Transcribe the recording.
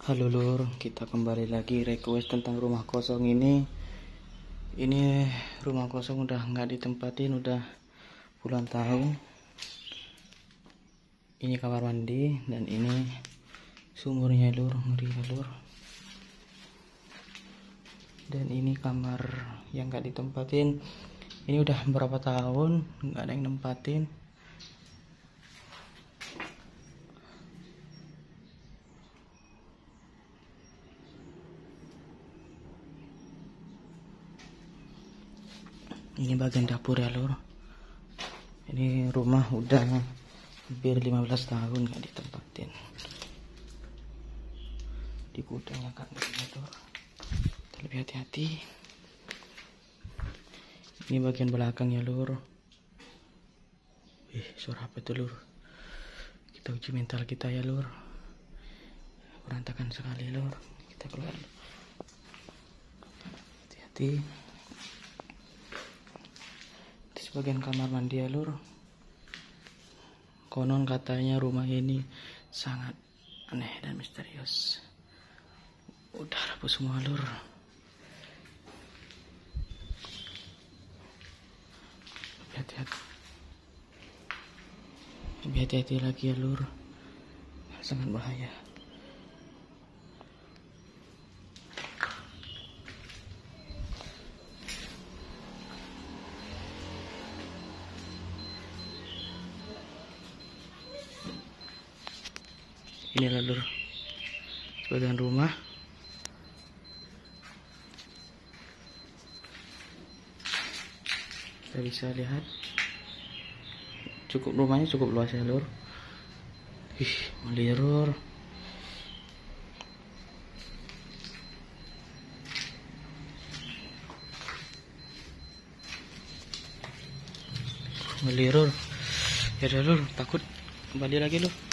Halo lur, kita kembali lagi request tentang rumah kosong ini. Ini rumah kosong udah nggak ditempatin, udah puluhan tahun. Ini kamar mandi dan ini sumurnya lur, ngeri ya, lur. Dan ini kamar yang nggak ditempatin. Ini udah berapa tahun nggak ada yang nempatin. Ini bagian dapur ya lur. Ini rumah udah hampir 15 tahun gak ditempatin. Di gudangnya kan lur. Lebih hati-hati. Ini bagian belakang ya lur. Ih, suara apa itu lur? Kita uji mental kita ya lur. Berantakan sekali lur. Kita keluar. Hati-hati sebagian kamar mandi ya lur konon katanya rumah ini sangat aneh dan misterius. Udah rapuh semua lur hati-hati. Lebih hati-hati lagi ya lur sangat bahaya inilah lur. Sebagian rumah. Kita bisa lihat. Cukup rumahnya cukup luas ya lur. Ih melirur melirur ya lur. Takut. Kembali lagi lur